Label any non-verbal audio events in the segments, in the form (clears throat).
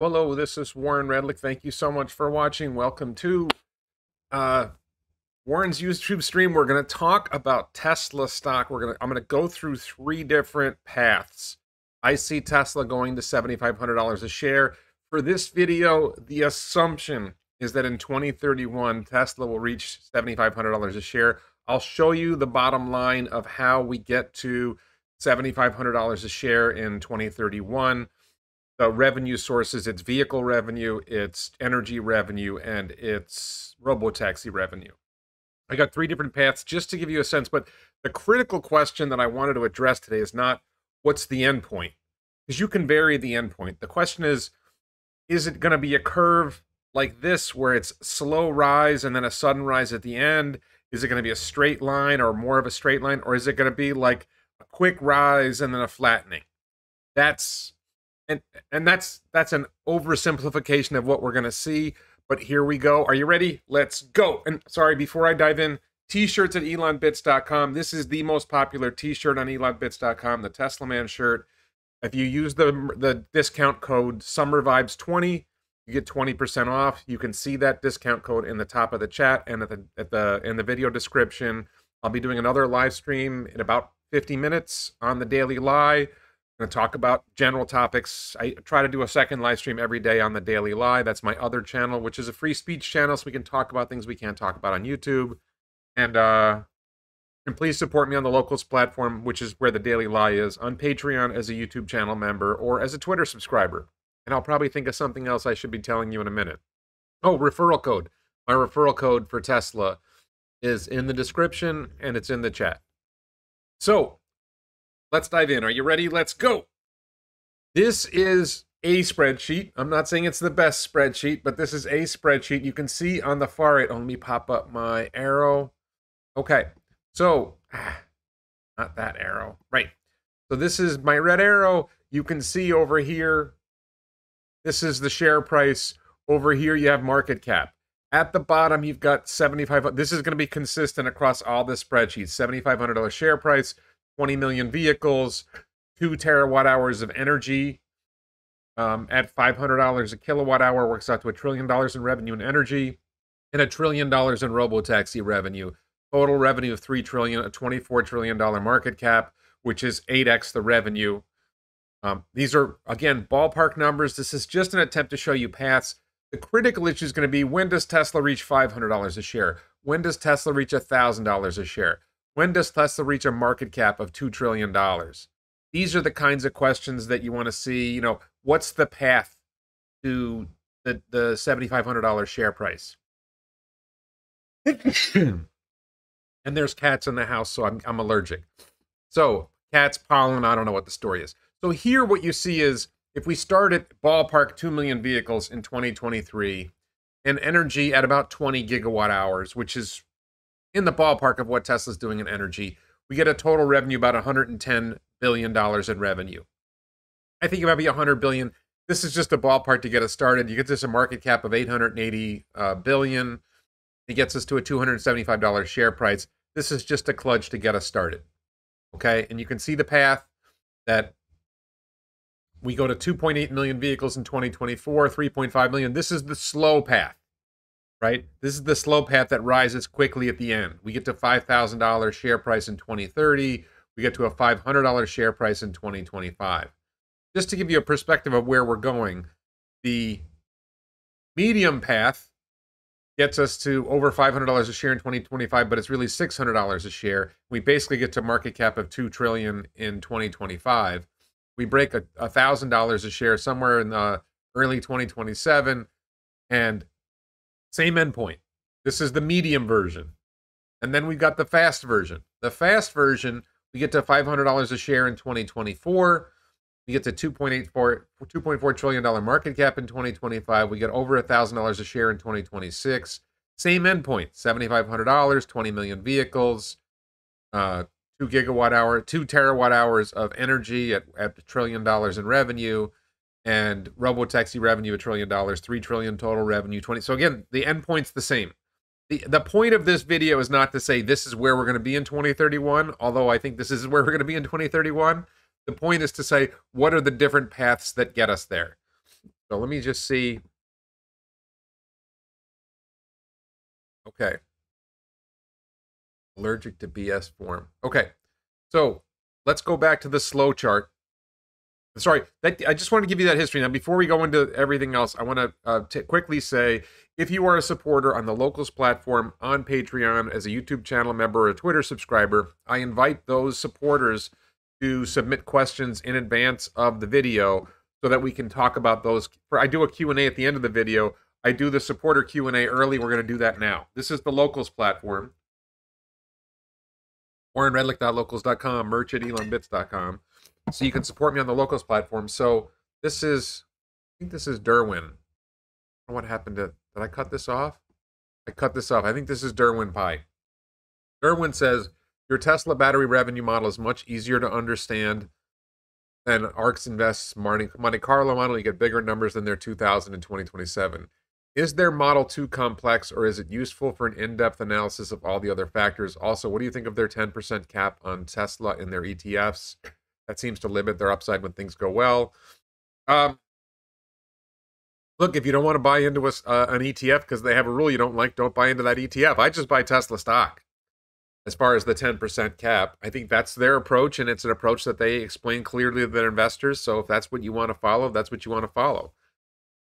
Hello, this is Warren Redlich. Thank you so much for watching. Welcome to uh, Warren's YouTube stream. We're going to talk about Tesla stock. We're going to I'm going to go through three different paths. I see Tesla going to $7,500 a share. For this video, the assumption is that in 2031 Tesla will reach $7,500 a share. I'll show you the bottom line of how we get to $7,500 a share in 2031 the revenue sources it's vehicle revenue it's energy revenue and it's robotaxi revenue. I got three different paths just to give you a sense but the critical question that i wanted to address today is not what's the end point because you can vary the end point. The question is is it going to be a curve like this where it's slow rise and then a sudden rise at the end? Is it going to be a straight line or more of a straight line or is it going to be like a quick rise and then a flattening? That's and and that's that's an oversimplification of what we're going to see but here we go. Are you ready? Let's go. And sorry before i dive in t-shirts at elonbits.com this is the most popular t-shirt on elonbits.com the tesla man shirt. If you use the the discount code summer vibes 20 you get 20% off. You can see that discount code in the top of the chat and at the at the in the video description. I'll be doing another live stream in about 50 minutes on the daily lie going to talk about general topics. I try to do a second live stream every day on the Daily Lie. That's my other channel, which is a free speech channel, so we can talk about things we can't talk about on YouTube. And uh, and please support me on the locals platform, which is where the Daily Lie is, on Patreon as a YouTube channel member or as a Twitter subscriber. And I'll probably think of something else I should be telling you in a minute. Oh, referral code. My referral code for Tesla is in the description and it's in the chat. So, Let's dive in. Are you ready? Let's go. This is a spreadsheet. I'm not saying it's the best spreadsheet, but this is a spreadsheet. You can see on the far right. Oh, let me pop up my arrow. Okay. So, ah, not that arrow. Right. So this is my red arrow. You can see over here, this is the share price. Over here, you have market cap. At the bottom, you've got 75. This is going to be consistent across all the spreadsheets. $7,500 share price, 20 million vehicles, two terawatt hours of energy um, at $500 a kilowatt hour works out to a trillion dollars in revenue and energy and a trillion dollars in robotaxi revenue. Total revenue of 3 trillion, a 24 trillion dollar market cap, which is 8x the revenue. Um, these are again ballpark numbers. This is just an attempt to show you paths. The critical issue is going to be when does Tesla reach $500 a share? When does Tesla reach $1,000 a share? When does Tesla reach a market cap of $2 trillion? These are the kinds of questions that you want to see. You know, what's the path to the, the $7,500 share price? (coughs) and there's cats in the house, so I'm, I'm allergic. So, cats, pollen, I don't know what the story is. So, here what you see is if we start at ballpark 2 million vehicles in 2023 and energy at about 20 gigawatt hours, which is in the ballpark of what Tesla's doing in energy. We get a total revenue about 110 billion dollars in revenue. I think it might be 100 billion. This is just a ballpark to get us started. You get this a market cap of 880 uh, billion. It gets us to a $275 share price. This is just a cludge to get us started. Okay, and you can see the path that we go to 2.8 million vehicles in 2024, 3.5 million. This is the slow path right? This is the slow path that rises quickly at the end. We get to $5,000 share price in 2030. We get to a $500 share price in 2025. Just to give you a perspective of where we're going, the medium path gets us to over $500 a share in 2025, but it's really $600 a share. We basically get to market cap of 2 trillion in 2025. We break a $1,000 a share somewhere in the early 2027 and same endpoint. This is the medium version. And then we've got the fast version. The fast version, we get to $500 a share in 2024. We get to 2.84 $2.4 trillion market cap in 2025. We get over $1,000 a share in 2026. Same endpoint, $7,500, 20 million vehicles, uh, 2 gigawatt hour, 2 terawatt hours of energy at, at a trillion dollars in revenue, and robotaxi revenue a trillion dollars, three trillion total revenue, 20. So again, the endpoint's the same. The, the point of this video is not to say this is where we're going to be in 2031, although I think this is where we're going to be in 2031. The point is to say what are the different paths that get us there. So let me just see. Okay. Allergic to BS form. Okay. So let's go back to the slow chart. Sorry, that, I just want to give you that history. Now, before we go into everything else, I want to uh, quickly say if you are a supporter on the Locals platform, on Patreon, as a YouTube channel member or a Twitter subscriber, I invite those supporters to submit questions in advance of the video so that we can talk about those. I do a Q&A at the end of the video. I do the supporter Q&A early. We're going to do that now. This is the Locals platform. WarrenRedlich.locals.com, merch at elonbits.com. So you can support me on the Locals platform. So this is, I think this is Derwin. what happened to, did I cut this off? I cut this off. I think this is Derwin Pie. Derwin says, your Tesla battery revenue model is much easier to understand than ARK's Invest Monte, Monte Carlo model. You get bigger numbers than their 2000 and 2027. Is their model too complex or is it useful for an in-depth analysis of all the other factors? Also, what do you think of their 10% cap on Tesla in their ETFs? That seems to limit their upside when things go well. Um, look, if you don't want to buy into a, uh, an ETF because they have a rule you don't like, don't buy into that ETF. I just buy Tesla stock as far as the 10% cap. I think that's their approach, and it's an approach that they explain clearly to their investors. So if that's what you want to follow, that's what you want to follow.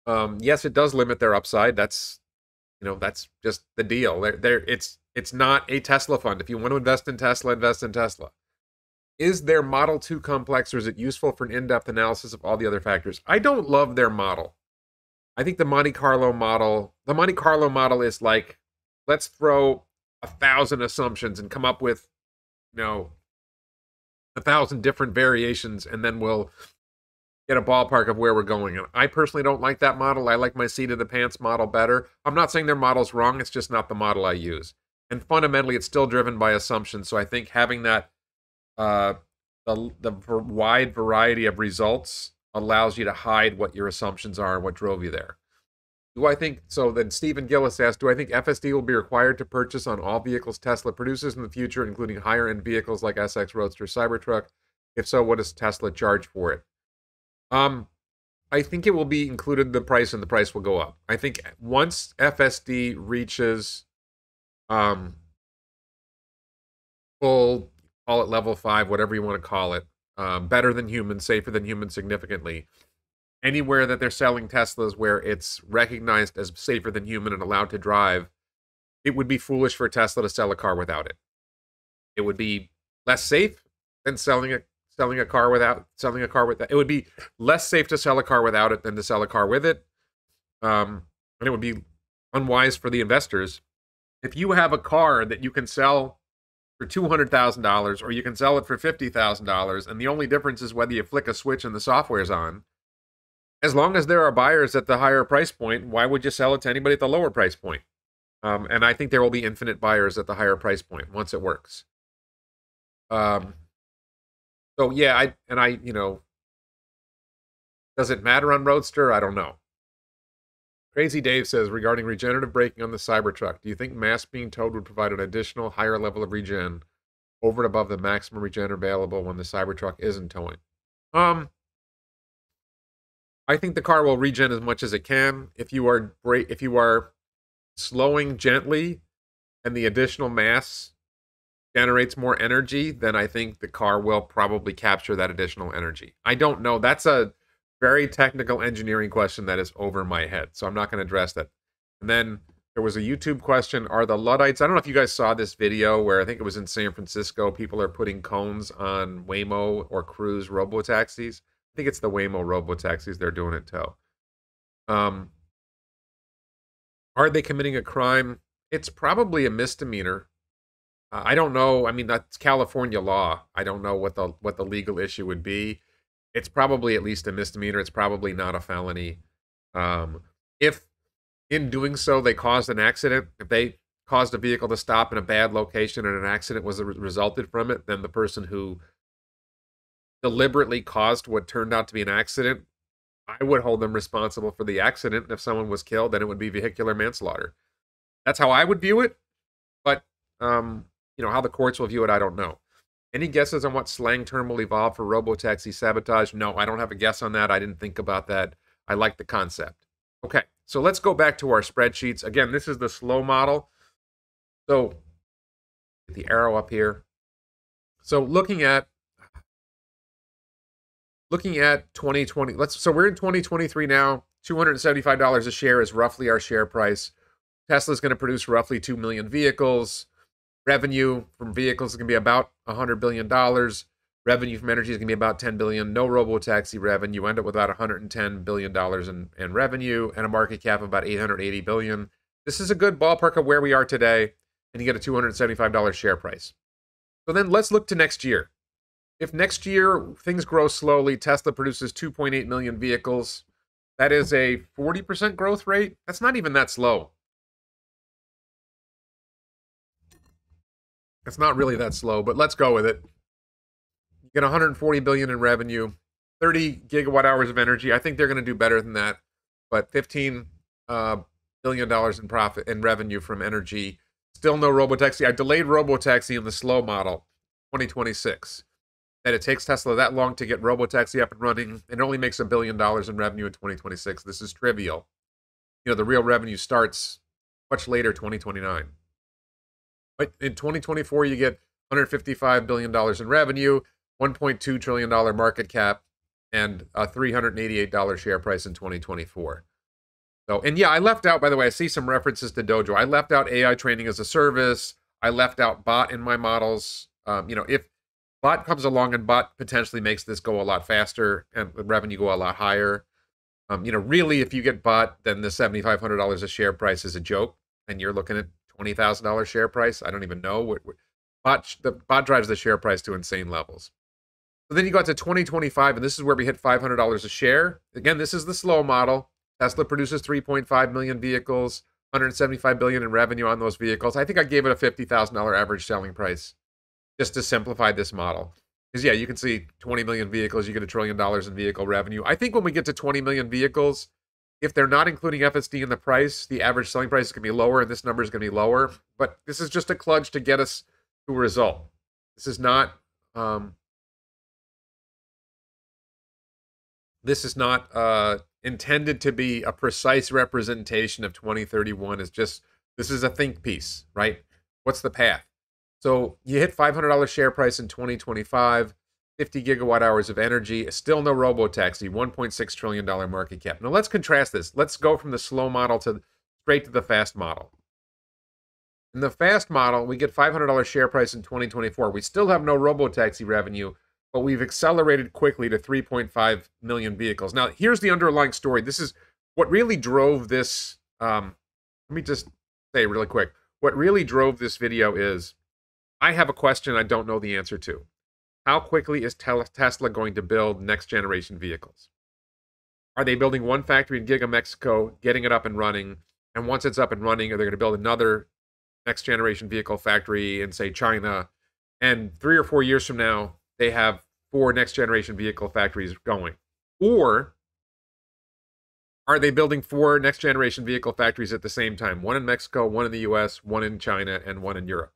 Um, yes, it does limit their upside. That's you know that's just the deal. There, there. It's it's not a Tesla fund. If you want to invest in Tesla, invest in Tesla. Is their model too complex, or is it useful for an in-depth analysis of all the other factors? I don't love their model. I think the Monte Carlo model, the Monte Carlo model is like, let's throw a thousand assumptions and come up with, you know, a thousand different variations, and then we'll get a ballpark of where we're going. And I personally don't like that model. I like my seat of the pants model better. I'm not saying their model's wrong. It's just not the model I use. And fundamentally, it's still driven by assumptions. So I think having that uh, the the wide variety of results allows you to hide what your assumptions are and what drove you there. Do I think so? Then Stephen Gillis asked, Do I think FSD will be required to purchase on all vehicles Tesla produces in the future, including higher end vehicles like SX Roadster Cybertruck? If so, what does Tesla charge for it? Um, I think it will be included in the price, and the price will go up. I think once FSD reaches um, full, call it level five, whatever you want to call it, um, better than human, safer than human, significantly anywhere that they're selling Teslas where it's recognized as safer than human and allowed to drive, it would be foolish for Tesla to sell a car without it. It would be less safe than selling a selling a car without selling a car with. It would be less safe to sell a car without it than to sell a car with it. Um, and it would be unwise for the investors. If you have a car that you can sell for $200,000 or you can sell it for $50,000 and the only difference is whether you flick a switch and the software's on, as long as there are buyers at the higher price point, why would you sell it to anybody at the lower price point? Um, and I think there will be infinite buyers at the higher price point once it works. Um, so yeah, I and I, you know, does it matter on Roadster? I don't know. Crazy Dave says regarding regenerative braking on the Cybertruck, do you think mass being towed would provide an additional higher level of regen over and above the maximum regen available when the Cybertruck isn't towing? Um, I think the car will regen as much as it can. If you are brake, if you are slowing gently, and the additional mass generates more energy, then I think the car will probably capture that additional energy. I don't know. That's a very technical engineering question that is over my head, so I'm not going to address that. And then there was a YouTube question: Are the Luddites? I don't know if you guys saw this video where I think it was in San Francisco. People are putting cones on Waymo or Cruise robo taxis. I think it's the Waymo robo taxis they're doing it to. Um, are they committing a crime? It's probably a misdemeanor. Uh, I don't know. I mean, that's California law. I don't know what the what the legal issue would be. It's probably at least a misdemeanor. It's probably not a felony. Um, if in doing so they caused an accident, if they caused a vehicle to stop in a bad location and an accident was resulted from it, then the person who deliberately caused what turned out to be an accident, I would hold them responsible for the accident. And if someone was killed, then it would be vehicular manslaughter. That's how I would view it. But um, you know how the courts will view it, I don't know. Any guesses on what slang term will evolve for robotaxi sabotage? No, I don't have a guess on that. I didn't think about that. I like the concept. Okay, so let's go back to our spreadsheets. Again, this is the slow model. So the arrow up here. So looking at looking at 2020, let's so we're in 2023 now. $275 a share is roughly our share price. Tesla is going to produce roughly 2 million vehicles. Revenue from vehicles is going to be about $100 billion. Revenue from energy is going to be about 10 billion. No robo-taxi revenue. You end up with about 110 billion dollars in, in revenue and a market cap of about 880 billion. This is a good ballpark of where we are today, and you get a $275 share price. So then let's look to next year. If next year things grow slowly, Tesla produces 2.8 million vehicles. That is a 40% growth rate. That's not even that slow. It's not really that slow, but let's go with it. You get 140 billion in revenue, 30 gigawatt hours of energy. I think they're going to do better than that, but 15 uh, billion dollars in profit and revenue from energy. Still no robotaxi. I delayed robotaxi in the slow model, 2026. That it takes Tesla that long to get robotaxi up and running. It only makes a billion dollars in revenue in 2026. This is trivial. You know, the real revenue starts much later, 2029. But in 2024, you get 155 billion dollars in revenue, 1.2 trillion dollar market cap, and a 388 dollar share price in 2024. So, and yeah, I left out. By the way, I see some references to Dojo. I left out AI training as a service. I left out bot in my models. Um, you know, if bot comes along and bot potentially makes this go a lot faster and the revenue go a lot higher. Um, you know, really, if you get bot, then the seventy five hundred dollars a share price is a joke, and you're looking at twenty thousand dollars share price. I don't even know what, what bot the bot drives the share price to insane levels. So then you got to 2025, and this is where we hit $500 a share. Again, this is the slow model. Tesla produces 3.5 million vehicles, 175 billion in revenue on those vehicles. I think I gave it a $50,000 average selling price just to simplify this model. Because yeah, you can see 20 million vehicles, you get a trillion dollars in vehicle revenue. I think when we get to 20 million vehicles, if they're not including FSD in the price, the average selling price is going to be lower and this number is going to be lower. But this is just a cludge to get us to a result. This is not um, this is not uh, intended to be a precise representation of 2031. It's just this is a think piece, right? What's the path? So you hit $500 share price in 2025. 50 gigawatt hours of energy, still no robo-taxi, $1.6 trillion market cap. Now let's contrast this. Let's go from the slow model to straight to the fast model. In the fast model, we get $500 share price in 2024. We still have no robo-taxi revenue, but we've accelerated quickly to 3.5 million vehicles. Now, here's the underlying story. This is what really drove this. Um, let me just say really quick. What really drove this video is I have a question I don't know the answer to. How quickly is Tesla going to build next generation vehicles? Are they building one factory in Giga, Mexico, getting it up and running? And once it's up and running, are they going to build another next generation vehicle factory in, say, China? And three or four years from now, they have four next generation vehicle factories going? Or are they building four next generation vehicle factories at the same time? One in Mexico, one in the US, one in China, and one in Europe.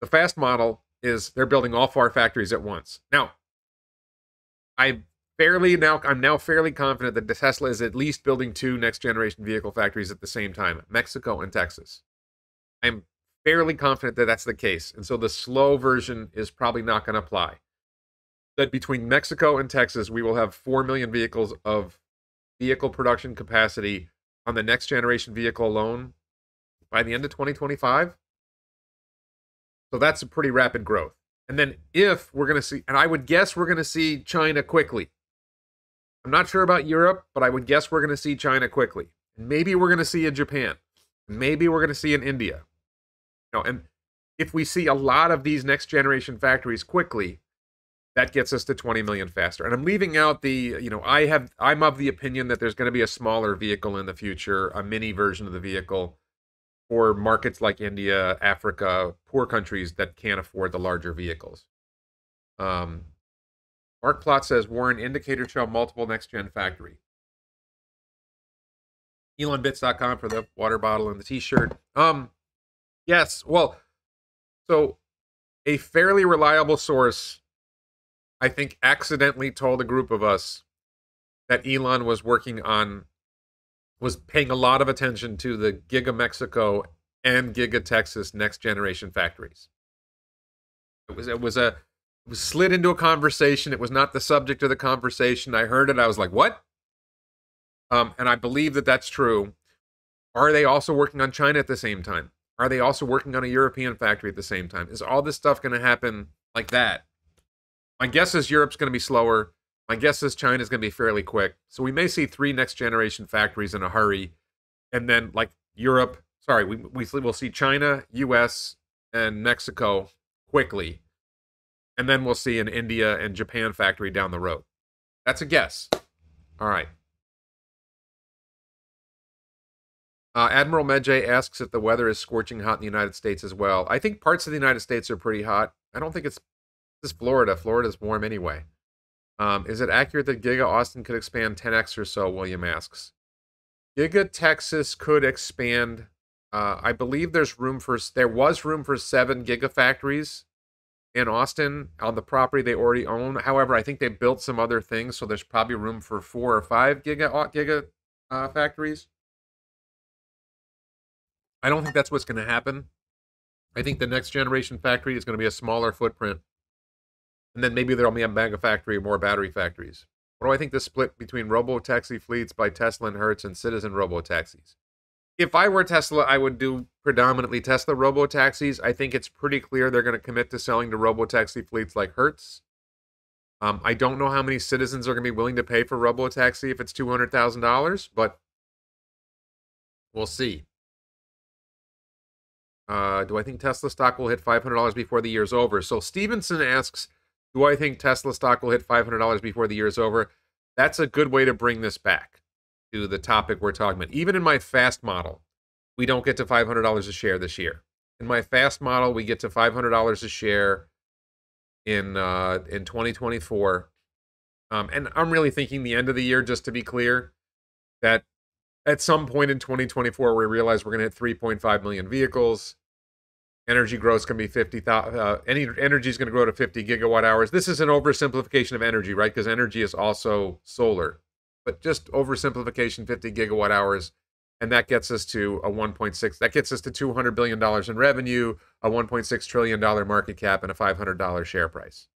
The fast model is they're building all four factories at once. Now, I fairly now I'm now fairly confident that Tesla is at least building two next generation vehicle factories at the same time, Mexico and Texas. I'm fairly confident that that's the case. And so the slow version is probably not going to apply. That between Mexico and Texas, we will have 4 million vehicles of vehicle production capacity on the next generation vehicle alone by the end of 2025. So that's a pretty rapid growth. And then if we're going to see, and I would guess we're going to see China quickly. I'm not sure about Europe, but I would guess we're going to see China quickly. Maybe we're going to see in Japan. Maybe we're going to see in India. You know, and if we see a lot of these next generation factories quickly, that gets us to 20 million faster. And I'm leaving out the, you know, I have I'm of the opinion that there's going to be a smaller vehicle in the future, a mini version of the vehicle for markets like India, Africa, poor countries that can't afford the larger vehicles. Um, Mark Plot says Warren indicator show multiple next gen factory. ElonBits.com for the water bottle and the T-shirt. Um, yes. Well, so a fairly reliable source, I think, accidentally told a group of us that Elon was working on, was paying a lot of attention to the Giga Mexico and Giga Texas next generation factories. It was it was a it was slid into a conversation. It was not the subject of the conversation. I heard it. I was like, "What?" Um, and I believe that that's true. Are they also working on China at the same time? Are they also working on a European factory at the same time? Is all this stuff going to happen like that? My guess is Europe's going to be slower. My guess is China's going to be fairly quick. So we may see three next generation factories in a hurry. And then, like Europe, sorry, we, we, we'll see China, US, and Mexico quickly. And then we'll see an India and Japan factory down the road. That's a guess. All right. Uh, Admiral Medjay asks if the weather is scorching hot in the United States as well. I think parts of the United States are pretty hot. I don't think it's is Florida. Florida's warm anyway. Um, is it accurate that Giga Austin could expand 10x or so? William asks. Giga Texas could expand. Uh, I believe there's room for there was room for seven gigafactories in Austin on the property they already own. However, I think they built some other things, so there's probably room for four or five giga giga uh, factories. I don't think that's what's going to happen. I think the next generation factory is going to be a smaller footprint. And then maybe there'll be a mega factory or more battery factories. What do I think the split between robo taxi fleets by Tesla and Hertz and citizen robo taxis? If I were Tesla, I would do predominantly Tesla robo taxis. I think it's pretty clear they're going to commit to selling to robo taxi fleets like Hertz. Um, I don't know how many citizens are going to be willing to pay for robo taxi if it's $200,000, but we'll see. Uh, do I think Tesla stock will hit $500 before the year's over? So Stevenson asks, do I think Tesla stock will hit $500 before the year's over? That's a good way to bring this back to the topic we're talking about. Even in my fast model, we don't get to $500 a share this year. In my fast model, we get to $500 a share in uh, in 2024. Um, and I'm really thinking the end of the year, just to be clear, that at some point in 2024 we realize we're going to hit 3.5 million vehicles energy growth to be 50 uh, any energy is going to grow to 50 gigawatt hours this is an oversimplification of energy right because energy is also solar but just oversimplification 50 gigawatt hours and that gets us to a 1.6 that gets us to 200 billion dollars in revenue a 1.6 trillion dollar market cap and a 500 dollar share price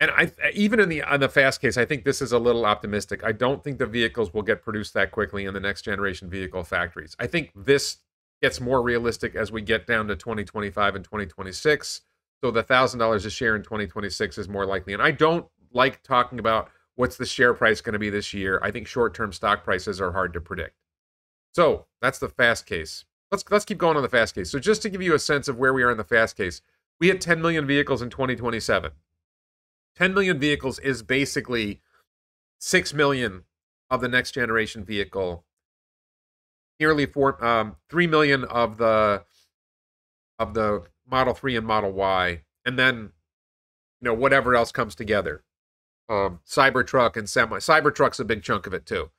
and I even in the on the fast case, I think this is a little optimistic. I don't think the vehicles will get produced that quickly in the next generation vehicle factories. I think this gets more realistic as we get down to 2025 and 2026. So the thousand dollars a share in 2026 is more likely. And I don't like talking about what's the share price going to be this year. I think short-term stock prices are hard to predict. So that's the fast case. Let's let's keep going on the fast case. So just to give you a sense of where we are in the fast case, we had 10 million vehicles in 2027. 10 million vehicles is basically 6 million of the next generation vehicle nearly four um, 3 million of the of the model 3 and model y and then you know whatever else comes together um, cybertruck and semi cybertruck's a big chunk of it too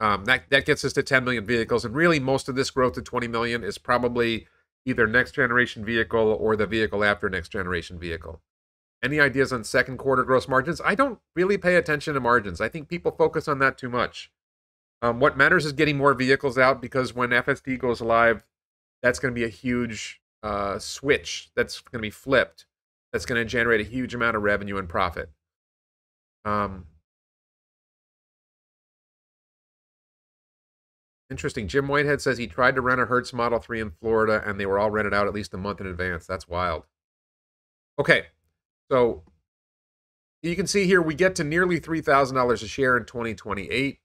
um, that that gets us to 10 million vehicles and really most of this growth to 20 million is probably either next generation vehicle or the vehicle after next generation vehicle any ideas on second quarter gross margins? I don't really pay attention to margins. I think people focus on that too much. Um, what matters is getting more vehicles out because when FSD goes live, that's going to be a huge uh, switch that's going to be flipped. That's going to generate a huge amount of revenue and profit. Um, interesting. Jim Whitehead says he tried to rent a Hertz Model 3 in Florida and they were all rented out at least a month in advance. That's wild. Okay, so you can see here we get to nearly $3,000 a share in 2028.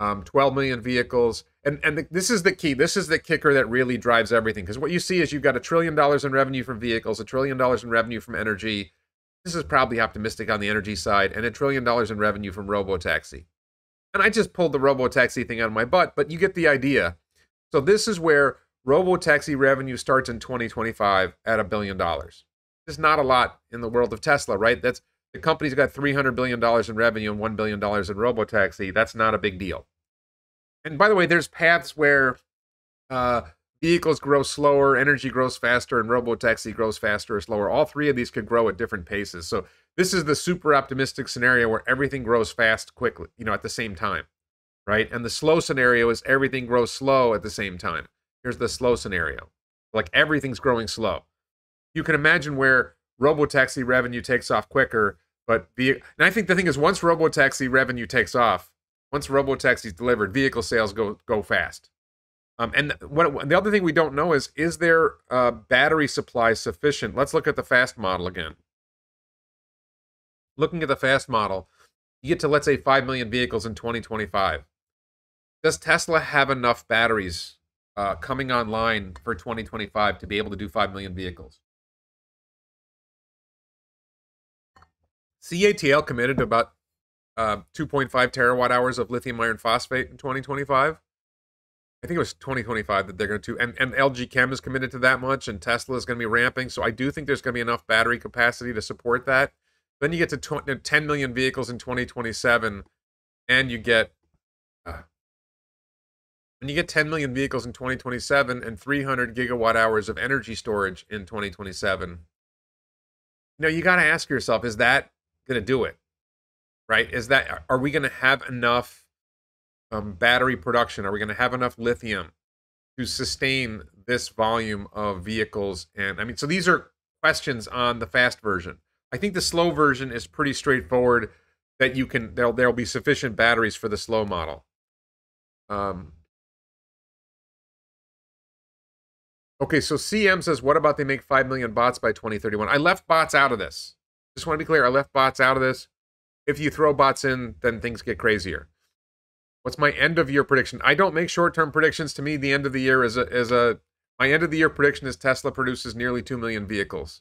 Um, 12 million vehicles. And, and the, this is the key. This is the kicker that really drives everything. Because what you see is you've got a trillion dollars in revenue from vehicles, a trillion dollars in revenue from energy. This is probably optimistic on the energy side, and a trillion dollars in revenue from robo-taxi. And I just pulled the robo-taxi thing out of my butt, but you get the idea. So this is where robo-taxi revenue starts in 2025 at a billion dollars is not a lot in the world of Tesla, right? That's the company's got $300 billion in revenue and $1 billion in robotaxi. That's not a big deal. And by the way, there's paths where uh, vehicles grow slower, energy grows faster, and robotaxi grows faster or slower. All three of these could grow at different paces. So this is the super optimistic scenario where everything grows fast quickly, you know, at the same time, right? And the slow scenario is everything grows slow at the same time. Here's the slow scenario. Like everything's growing slow. You can imagine where robotaxi revenue takes off quicker, but the and I think the thing is once robotaxi revenue takes off, once robotaxi is delivered, vehicle sales go go fast. Um, and what the other thing we don't know is is there uh, battery supply sufficient? Let's look at the fast model again. Looking at the fast model, you get to let's say 5 million vehicles in 2025. Does Tesla have enough batteries uh, coming online for 2025 to be able to do 5 million vehicles? CATL committed to about uh, 2.5 terawatt hours of lithium iron phosphate in 2025. I think it was 2025 that they're going to, and, and LG Chem is committed to that much, and Tesla is going to be ramping. So I do think there's going to be enough battery capacity to support that. Then you get to 20, 10 million vehicles in 2027, and you get, uh, and you get 10 million vehicles in 2027 and 300 gigawatt hours of energy storage in 2027. Now you got to ask yourself, is that going to do it? Right? Is that are we going to have enough um, battery production? Are we going to have enough lithium to sustain this volume of vehicles? And I mean, so these are questions on the fast version. I think the slow version is pretty straightforward. That you can there'll there'll be sufficient batteries for the slow model. Um, okay, so CM says, what about they make 5 million bots by 2031? I left bots out of this. Just want to be clear, I left bots out of this. If you throw bots in, then things get crazier. What's my end of year prediction? I don't make short term predictions. To me, the end of the year is a is a my end of the year prediction is Tesla produces nearly two million vehicles,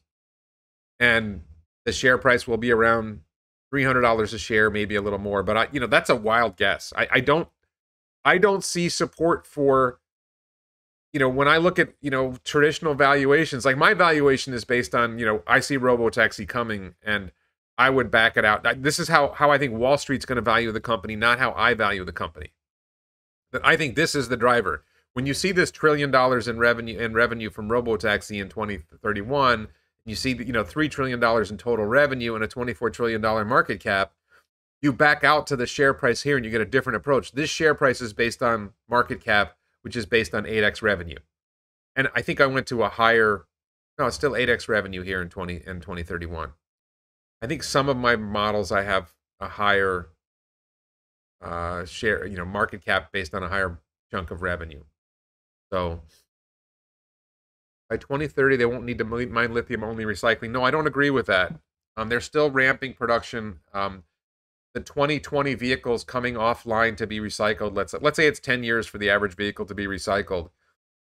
and the share price will be around three hundred dollars a share, maybe a little more. But I, you know, that's a wild guess. I, I don't I don't see support for you know, when I look at, you know, traditional valuations, like my valuation is based on, you know, I see Robotaxi coming and I would back it out. This is how how I think Wall Street's going to value the company, not how I value the company. But I think this is the driver. When you see this trillion dollars in revenue in revenue from Robotaxi in 2031, you see you know 3 trillion dollars in total revenue and a 24 trillion dollar market cap, you back out to the share price here and you get a different approach. This share price is based on market cap, which is based on 8x revenue. And I think I went to a higher no, it's still 8x revenue here in 20 in 2031. I think some of my models I have a higher uh, share, you know, market cap based on a higher chunk of revenue. So by 2030, they won't need to mine lithium only recycling. No, I don't agree with that. Um, they're still ramping production. Um, the 2020 vehicles coming offline to be recycled. Let's let's say it's 10 years for the average vehicle to be recycled.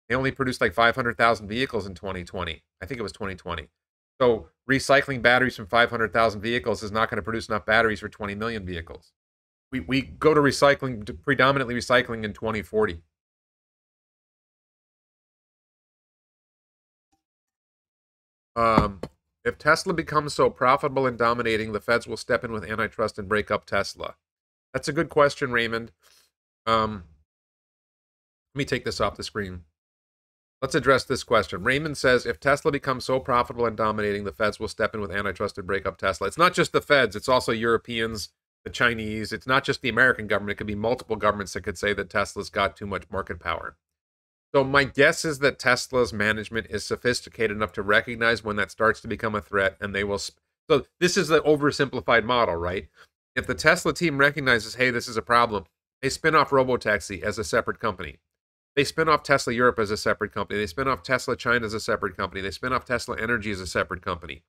They only produced like 500,000 vehicles in 2020. I think it was 2020. So recycling batteries from 500,000 vehicles is not going to produce enough batteries for 20 million vehicles. We, we go to recycling, to predominantly recycling in 2040. Um, if Tesla becomes so profitable and dominating, the feds will step in with antitrust and break up Tesla. That's a good question, Raymond. Um, let me take this off the screen. Let's address this question. Raymond says if Tesla becomes so profitable and dominating, the feds will step in with antitrust and break up Tesla. It's not just the feds, it's also Europeans, the Chinese. It's not just the American government. It could be multiple governments that could say that Tesla's got too much market power. So my guess is that Tesla's management is sophisticated enough to recognize when that starts to become a threat and they will So this is the oversimplified model, right? If the Tesla team recognizes, "Hey, this is a problem," they spin off Robotaxi as a separate company. They spin off Tesla Europe as a separate company. They spin off Tesla China as a separate company. They spin off Tesla Energy as a separate company.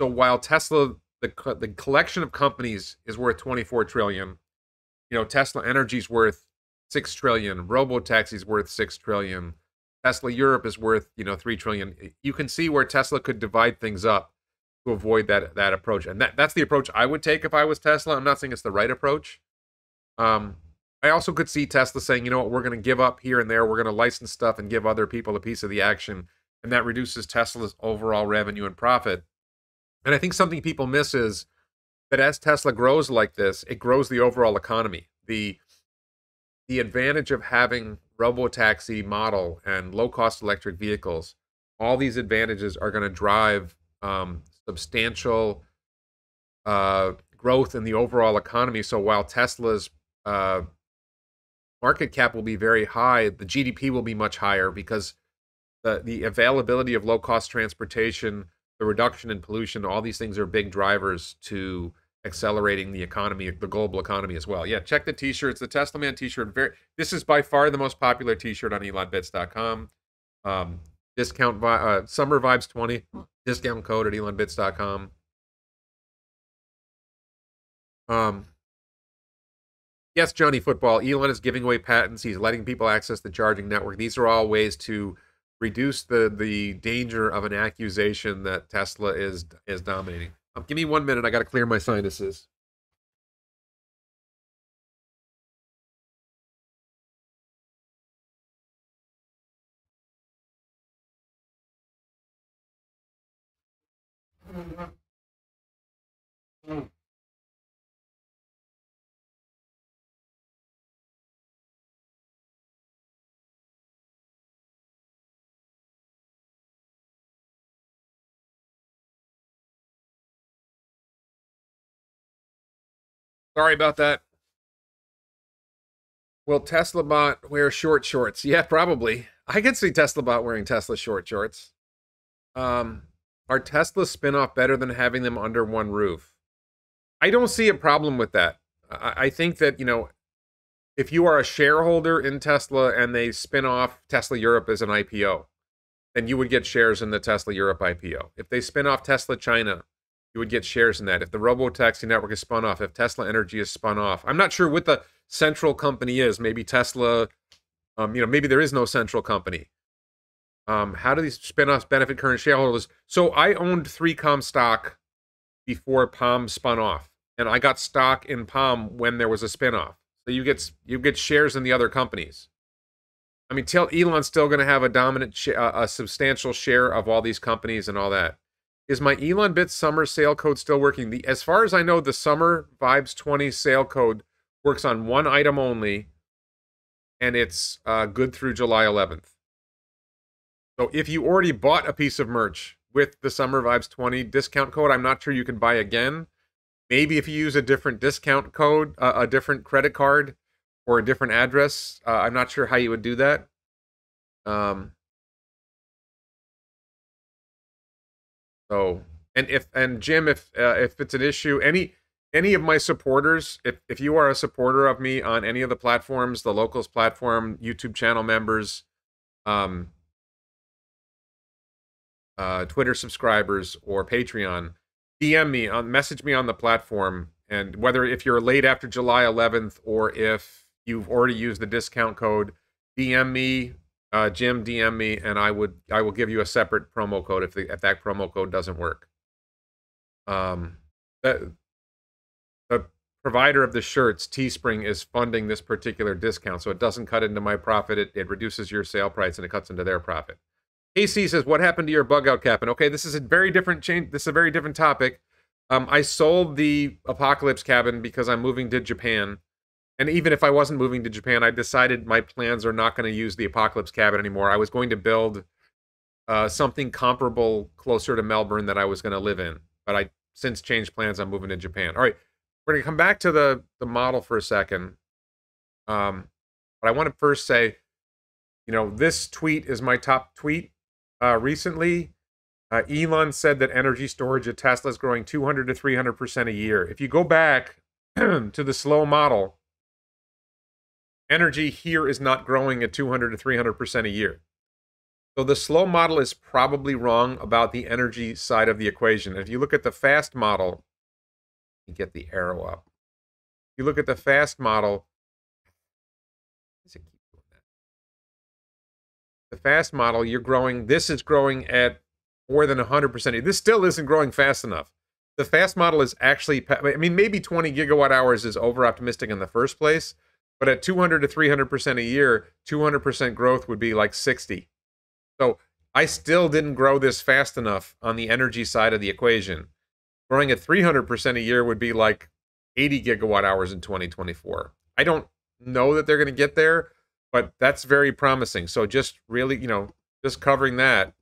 So while Tesla, the the collection of companies is worth 24 trillion, you know, Tesla Energy is worth six trillion. Robo taxis worth six trillion. Tesla Europe is worth you know three trillion. You can see where Tesla could divide things up to avoid that that approach, and that that's the approach I would take if I was Tesla. I'm not saying it's the right approach. Um, I also could see Tesla saying, you know what, we're going to give up here and there. We're going to license stuff and give other people a piece of the action. And that reduces Tesla's overall revenue and profit. And I think something people miss is that as Tesla grows like this, it grows the overall economy. The the advantage of having robo-taxi model and low-cost electric vehicles, all these advantages are going to drive um, substantial uh, growth in the overall economy. So while Tesla's uh, market cap will be very high, the GDP will be much higher because the the availability of low cost transportation, the reduction in pollution, all these things are big drivers to accelerating the economy, the global economy as well. Yeah, check the t-shirts. The Tesla Man t-shirt. Very. This is by far the most popular t-shirt on elonbits.com. Um, discount uh, summer vibes 20 discount code at elonbits.com. Um, yes, Johnny Football. Elon is giving away patents. He's letting people access the charging network. These are all ways to reduce the the danger of an accusation that Tesla is is dominating. Um, give me one minute. I got to clear my sinuses. Sorry about that. Will Tesla bot wear short shorts? Yeah, probably. I could see Tesla bot wearing Tesla short shorts. Um, are Tesla spinoff better than having them under one roof? I don't see a problem with that. I, I think that, you know, if you are a shareholder in Tesla and they spin off Tesla Europe as an IPO, then you would get shares in the Tesla Europe IPO. If they spin off Tesla China, you would get shares in that. If the Robo Taxi network is spun off, if Tesla Energy is spun off, I'm not sure what the central company is. Maybe Tesla, um, you know, maybe there is no central company. Um, how do these spin-offs benefit current shareholders? So I owned 3Com stock before Palm spun off, and I got stock in Palm when there was a spin-off. So you get you get shares in the other companies. I mean, tell Elon's still going to have a dominant, sh- a substantial share of all these companies and all that. Is my Elon Bits summer sale code still working? The as far as I know, the summer vibes 20 sale code works on one item only, and it's uh, good through July 11th. So if you already bought a piece of merch with the summer vibes 20 discount code, I'm not sure you can buy again. Maybe if you use a different discount code, uh, a different credit card, or a different address, uh, I'm not sure how you would do that. Um, So, and if and Jim, if uh, if it's an issue, any any of my supporters, if if you are a supporter of me on any of the platforms, the locals platform, YouTube channel members, um, uh, Twitter subscribers, or Patreon, DM me on message me on the platform, and whether if you're late after July 11th or if you've already used the discount code, DM me uh, Jim, DM me, and I would I will give you a separate promo code if the if that promo code doesn't work. Um, the the provider of the shirts, Teespring, is funding this particular discount, so it doesn't cut into my profit. It it reduces your sale price and it cuts into their profit. AC says, "What happened to your bug out cap?" And okay, this is a very different change. This is a very different topic. Um, I sold the Apocalypse cabin because I'm moving to Japan and even if I wasn't moving to Japan, I decided my plans are not going to use the Apocalypse cabin anymore. I was going to build uh, something comparable closer to Melbourne that I was going to live in. But I since changed plans. I'm moving to Japan. All right, we're going to come back to the the model for a second. Um, but I want to first say, you know, this tweet is my top tweet uh, recently. Uh, Elon said that energy storage at Tesla is growing 200 to 300 percent a year. If you go back (clears throat) to the slow model energy here is not growing at 200 to 300% a year. So the slow model is probably wrong about the energy side of the equation. If you look at the fast model, you get the arrow up. If you look at the fast model, the fast model, you're growing, this is growing at more than 100%. This still isn't growing fast enough. The fast model is actually, I mean, maybe 20 gigawatt hours is over optimistic in the first place, but at 200 to 300% a year, 200% growth would be like 60. So I still didn't grow this fast enough on the energy side of the equation. Growing at 300% a year would be like 80 gigawatt hours in 2024. I don't know that they're going to get there, but that's very promising. So just really, you know, just covering that.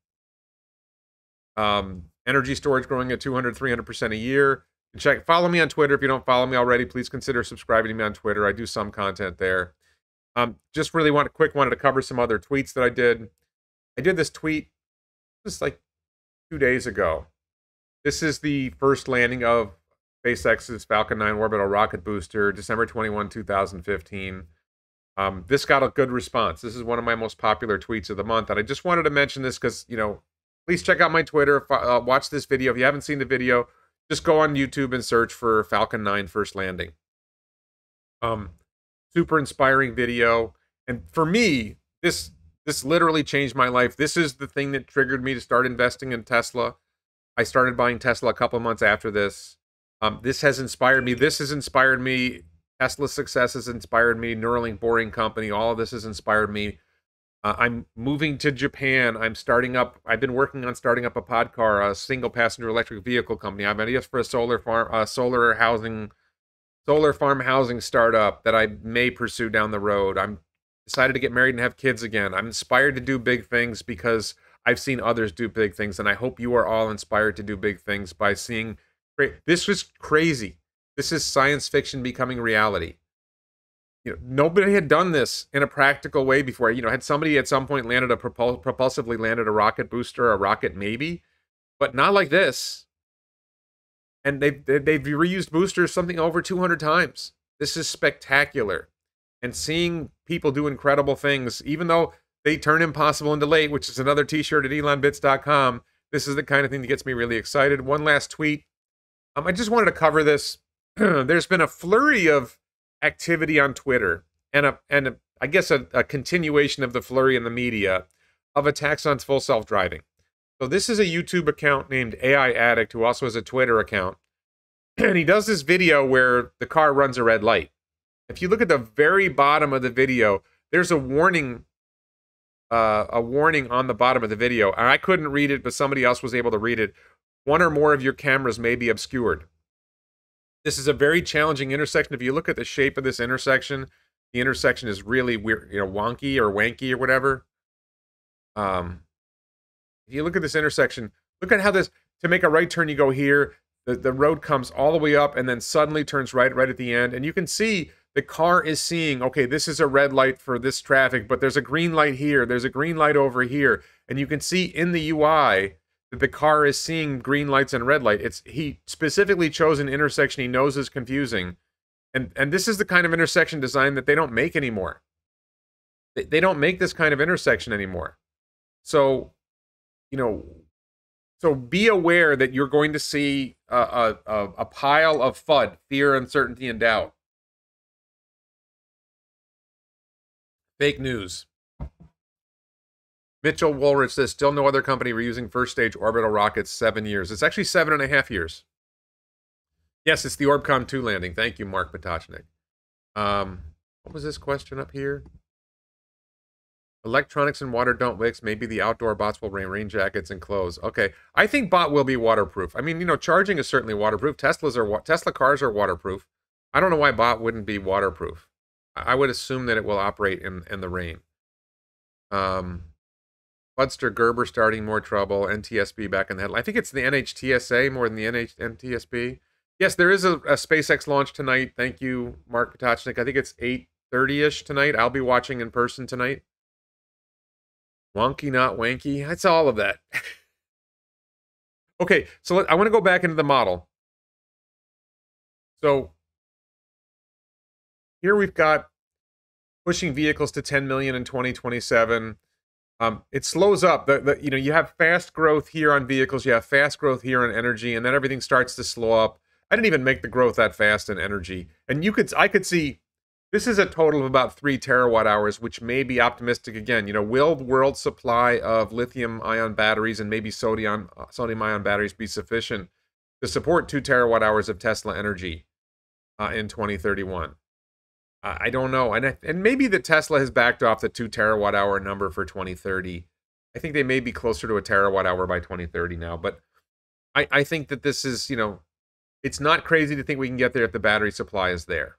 Um, energy storage growing at 200, 300% a year. Check follow me on Twitter if you don't follow me already. Please consider subscribing to me on Twitter. I do some content there. Um, just really want quick wanted to cover some other tweets that I did. I did this tweet just like two days ago. This is the first landing of SpaceX's Falcon 9 orbital rocket booster, December 21, 2015. Um, this got a good response. This is one of my most popular tweets of the month. And I just wanted to mention this because, you know, please check out my Twitter. Uh, watch this video. If you haven't seen the video, just go on YouTube and search for Falcon 9 First Landing. Um, super inspiring video. And for me, this this literally changed my life. This is the thing that triggered me to start investing in Tesla. I started buying Tesla a couple months after this. Um, this has inspired me. This has inspired me. Tesla's success has inspired me. Neuralink, Boring Company, all of this has inspired me. Uh, I'm moving to Japan. I'm starting up. I've been working on starting up a pod car, a single passenger electric vehicle company. I'm ideas for a solar farm, uh, solar housing, solar farm housing startup that I may pursue down the road. I'm decided to get married and have kids again. I'm inspired to do big things because I've seen others do big things, and I hope you are all inspired to do big things by seeing this was crazy. This is science fiction becoming reality. You know, nobody had done this in a practical way before. You know, had somebody at some point landed a propul- propulsively landed a rocket booster, a rocket maybe, but not like this. And they've they've reused boosters something over 200 times. This is spectacular. And seeing people do incredible things, even though they turn impossible into late, which is another T-shirt at ElonBits.com. This is the kind of thing that gets me really excited. One last tweet um, I just wanted to cover this. (clears throat) There's been a flurry of activity on Twitter and a and a, I guess a, a continuation of the flurry in the media of attacks on full self driving. So this is a YouTube account named AI Addict who also has a Twitter account, (clears throat) and he does this video where the car runs a red light. If you look at the very bottom of the video, there's a warning uh, a warning on the bottom of the video. And I couldn't read it, but somebody else was able to read it, one or more of your cameras may be obscured. This is a very challenging intersection. If you look at the shape of this intersection, the intersection is really weird, you know, wonky or wanky or whatever. Um, if you look at this intersection, look at how this to make a right turn, you go here. The the road comes all the way up and then suddenly turns right right at the end, and you can see the car is seeing, okay, this is a red light for this traffic, but there's a green light here, there's a green light over here, and you can see in the UI the car is seeing green lights and red light. It's he specifically chose an intersection he knows is confusing. And and this is the kind of intersection design that they don't make anymore. They, they don't make this kind of intersection anymore. So, you know, so be aware that you're going to see a, a, a pile of FUD, fear, uncertainty, and doubt. Fake news. Mitchell Woolrich says still no other company reusing first stage orbital rockets seven years. It's actually seven and a half years. Yes, it's the Orbcomm 2 landing. Thank you, Mark Potocnik. Um, what was this question up here? Electronics and water don't mix. Maybe the outdoor bots will rain rain jackets and clothes. Okay, I think bot will be waterproof. I mean, you know, charging is certainly waterproof. Teslas are what Tesla cars are waterproof. I don't know why bot wouldn't be waterproof. I would assume that it will operate in in the rain. Um, Budster Gerber starting more trouble. NTSB back in the headline. I think it's the NHTSA more than the NH- NTSB. Yes, there is a, a SpaceX launch tonight. Thank you, Mark Potocnik. I think it's 8.30ish tonight. I'll be watching in person tonight. Wonky, not wanky. That's all of that. (laughs) okay, so let, I want to go back into the model. So here we've got pushing vehicles to 10 million in 2027 um, it slows up. The, the, you know, you have fast growth here on vehicles, you have fast growth here on energy, and then everything starts to slow up. I didn't even make the growth that fast in energy. And you could, I could see this is a total of about three terawatt hours, which may be optimistic again. You know, will the world supply of lithium ion batteries and maybe sodium, uh, sodium ion batteries be sufficient to support two terawatt hours of Tesla energy uh, in 2031? I don't know, and and maybe the Tesla has backed off the two terawatt hour number for 2030. I think they may be closer to a terawatt hour by 2030 now, but I I think that this is you know, it's not crazy to think we can get there if the battery supply is there.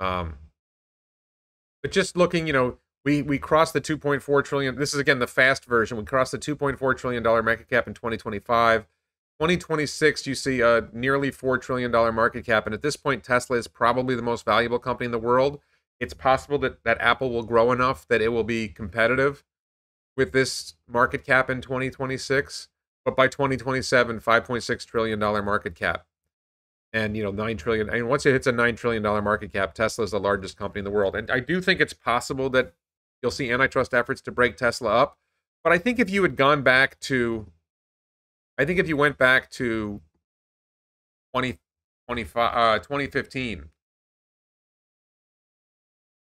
Um, but just looking, you know, we we crossed the 2.4 trillion. This is again the fast version. We crossed the 2.4 trillion dollar market cap in 2025. 2026, you see a nearly $4 trillion market cap. And at this point, Tesla is probably the most valuable company in the world. It's possible that, that Apple will grow enough that it will be competitive with this market cap in 2026. But by 2027, $5.6 trillion market cap. And, you know, 9 trillion. And once it hits a $9 trillion market cap, Tesla is the largest company in the world. And I do think it's possible that you'll see antitrust efforts to break Tesla up. But I think if you had gone back to I think if you went back to 20, 25, uh, 2015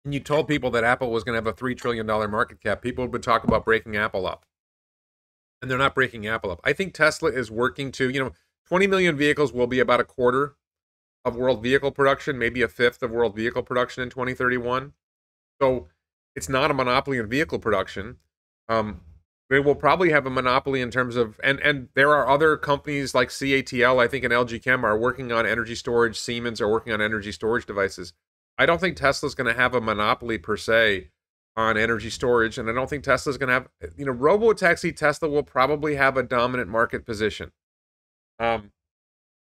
and you told people that Apple was going to have a $3 trillion market cap, people would talk about breaking Apple up. And they're not breaking Apple up. I think Tesla is working to, you know, 20 million vehicles will be about a quarter of world vehicle production, maybe a fifth of world vehicle production in 2031. So it's not a monopoly in vehicle production. Um, they will probably have a monopoly in terms of and and there are other companies like CATL, I think, and LG Chem are working on energy storage. Siemens are working on energy storage devices. I don't think Tesla's going to have a monopoly per se on energy storage, and I don't think Tesla's going to have you know robo taxi. Tesla will probably have a dominant market position. Um,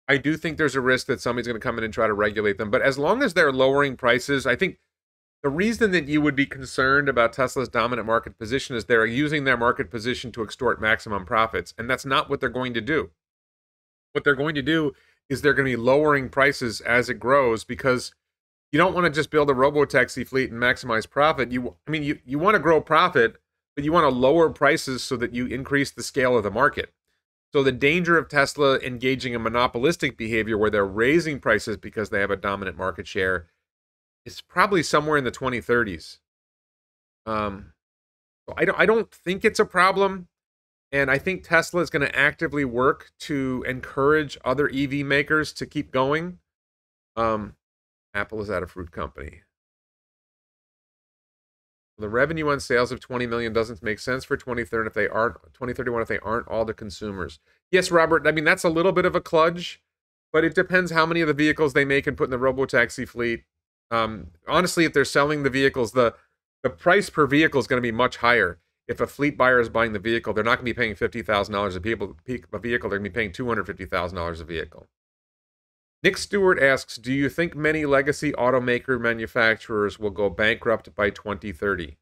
I do think there's a risk that somebody's going to come in and try to regulate them, but as long as they're lowering prices, I think the reason that you would be concerned about Tesla's dominant market position is they're using their market position to extort maximum profits, and that's not what they're going to do. What they're going to do is they're going to be lowering prices as it grows because you don't want to just build a robo-taxi fleet and maximize profit. You I mean you you want to grow profit, but you want to lower prices so that you increase the scale of the market. So the danger of Tesla engaging in monopolistic behavior where they're raising prices because they have a dominant market share is probably somewhere in the 2030s. Um, I don't I don't think it's a problem, and I think Tesla is going to actively work to encourage other EV makers to keep going. Um, Apple is at a fruit company. The revenue on sales of 20 million doesn't make sense for 2030 if they aren't 2031 if they aren't all the consumers. Yes, Robert. I mean that's a little bit of a cludge, but it depends how many of the vehicles they make and put in the robo taxi fleet um, honestly, if they're selling the vehicles, the the price per vehicle is going to be much higher. If a fleet buyer is buying the vehicle, they're not going to be paying fifty thousand dollars a vehicle. They're going to be paying two hundred fifty thousand dollars a vehicle. Nick Stewart asks, "Do you think many legacy automaker manufacturers will go bankrupt by 2030?"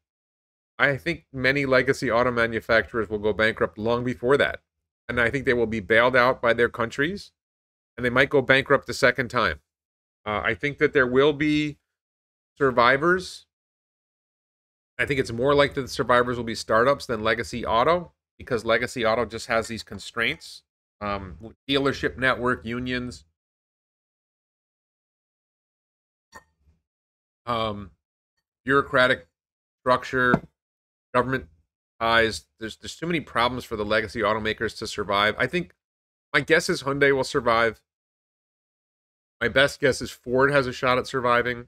I think many legacy auto manufacturers will go bankrupt long before that, and I think they will be bailed out by their countries, and they might go bankrupt the second time. Uh, I think that there will be survivors. I think it's more likely the survivors will be startups than legacy auto because legacy auto just has these constraints um, dealership network, unions. Um, bureaucratic structure, government ties. There's there's too many problems for the legacy automakers to survive. I think my guess is Hyundai will survive. My best guess is Ford has a shot at surviving.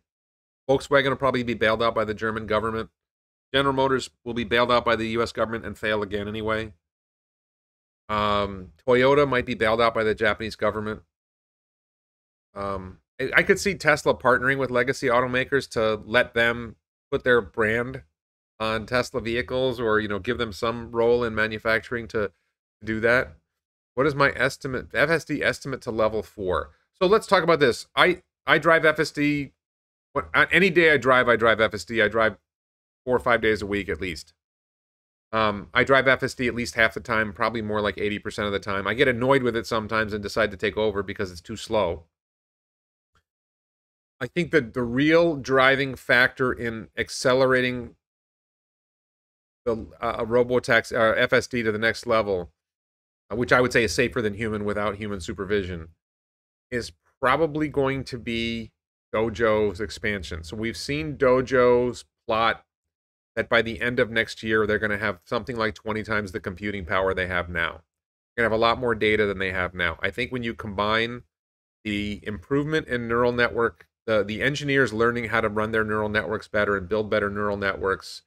Volkswagen will probably be bailed out by the German government. General Motors will be bailed out by the U.S. government and fail again anyway. Um, Toyota might be bailed out by the Japanese government. Um, I could see Tesla partnering with legacy automakers to let them put their brand on Tesla vehicles, or you know, give them some role in manufacturing to do that. What is my estimate? FSD estimate to level four. So let's talk about this. I I drive FSD. What, any day I drive, I drive FSD. I drive four or five days a week at least. Um, I drive FSD at least half the time, probably more like 80% of the time. I get annoyed with it sometimes and decide to take over because it's too slow. I think that the real driving factor in accelerating the uh, robotaxi uh, FSD to the next level, uh, which I would say is safer than human without human supervision, is probably going to be Dojo's expansion. So we've seen Dojo's plot that by the end of next year, they're going to have something like 20 times the computing power they have now. They're going to have a lot more data than they have now. I think when you combine the improvement in neural network, the, the engineers learning how to run their neural networks better and build better neural networks,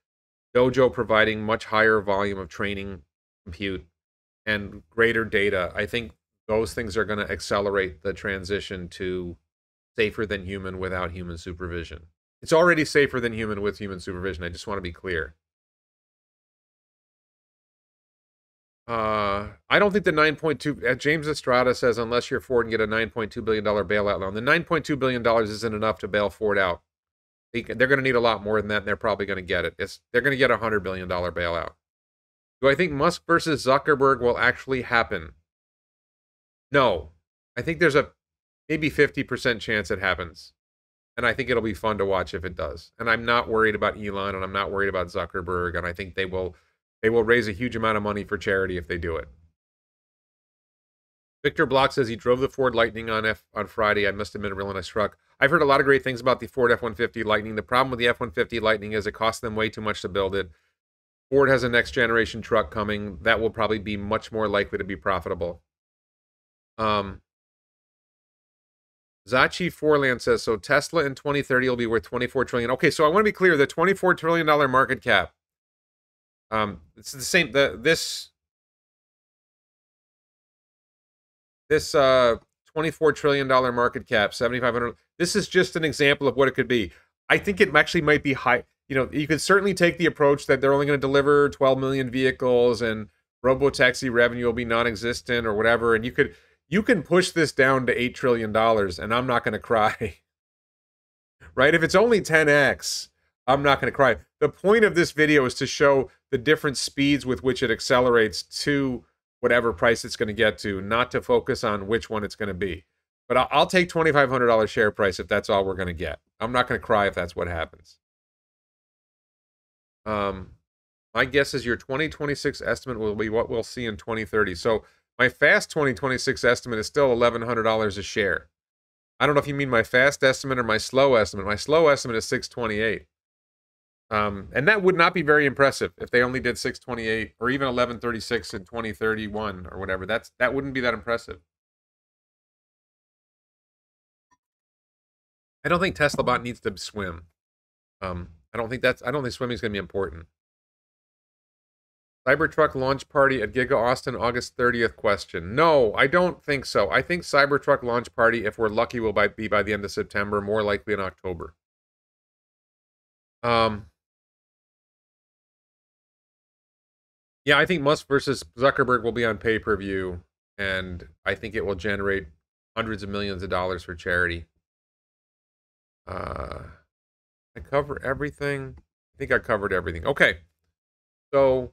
Dojo providing much higher volume of training compute and greater data, I think those things are going to accelerate the transition to safer than human without human supervision. It's already safer than human with human supervision. I just want to be clear. Uh, I don't think the 9.2 uh, James Estrada says unless you're Ford and get a 9.2 billion dollar bailout loan. The 9.2 billion dollars isn't enough to bail Ford out. They, they're going to need a lot more than that, and they're probably going to get it. It's they're going to get a hundred billion dollar bailout. Do I think Musk versus Zuckerberg will actually happen? No, I think there's a maybe 50% chance it happens. And I think it'll be fun to watch if it does. And I'm not worried about Elon and I'm not worried about Zuckerberg. And I think they will they will raise a huge amount of money for charity if they do it. Victor Block says he drove the Ford Lightning on F on Friday. I must admit, a real nice truck. I've heard a lot of great things about the Ford F-150 Lightning. The problem with the F-150 Lightning is it costs them way too much to build it. Ford has a next generation truck coming that will probably be much more likely to be profitable. Um, Zachi Forland says so. Tesla in 2030 will be worth 24 trillion. Okay, so I want to be clear: the 24 trillion dollar market cap. Um, it's the same. The this this uh 24 trillion dollar market cap, 7,500. This is just an example of what it could be. I think it actually might be high. You know, you could certainly take the approach that they're only going to deliver 12 million vehicles and robo-taxi revenue will be non-existent or whatever, and you could you can push this down to $8 trillion and I'm not going to cry. (laughs) right? If it's only 10x, I'm not going to cry. The point of this video is to show the different speeds with which it accelerates to whatever price it's going to get to, not to focus on which one it's going to be. But I'll take $2,500 share price if that's all we're going to get. I'm not going to cry if that's what happens. Um, my guess is your 2026 estimate will be what we'll see in 2030. So my fast 2026 estimate is still $1,100 a share. I don't know if you mean my fast estimate or my slow estimate. My slow estimate is 628. Um, and that would not be very impressive if they only did 628 or even 1136 in 2031 or whatever. That's that wouldn't be that impressive. I don't think Tesla bot needs to swim. Um, I don't think that's I don't think swimming is going to be important. Cybertruck launch party at Giga Austin August 30th question. No, I don't think so. I think Cybertruck launch party, if we're lucky, will by, be by the end of September, more likely in October. Um, yeah, I think Musk versus Zuckerberg will be on pay per view, and I think it will generate hundreds of millions of dollars for charity. Uh, I cover everything. I think I covered everything. Okay, so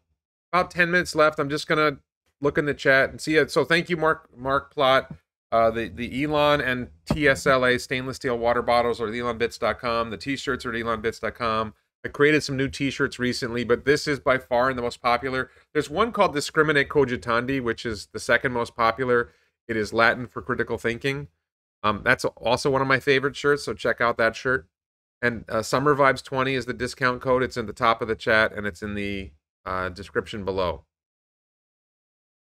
about 10 minutes left. I'm just going to look in the chat and see it. So thank you, Mark Mark Plot. Uh, the, the Elon and TSLA stainless steel water bottles are at elonbits.com. The t-shirts are at elonbits.com. I created some new t-shirts recently, but this is by far the most popular. There's one called Discriminate Cogitandi, which is the second most popular. It is Latin for critical thinking. Um, that's also one of my favorite shirts, so check out that shirt. And uh, Summer Vibes 20 is the discount code. It's in the top of the chat and it's in the uh, description below.